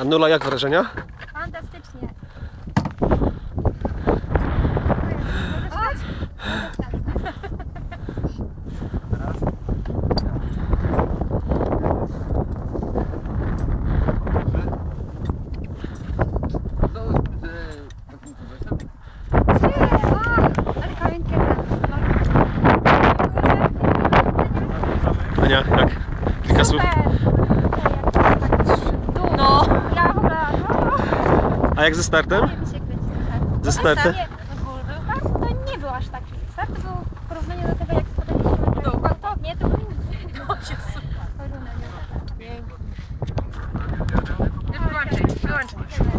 A Nula, jak wrażenia? Fantastycznie. Ania, jak? Kilka słów. No. Ja w ogóle... A jak ze startem? Ze startem? Nie, start to nie był aż taki. Start był w porównaniu do tego, jak spotkaliśmy no. gwałtownie, to był inny. No super. Wyłączaj, wyłączaj.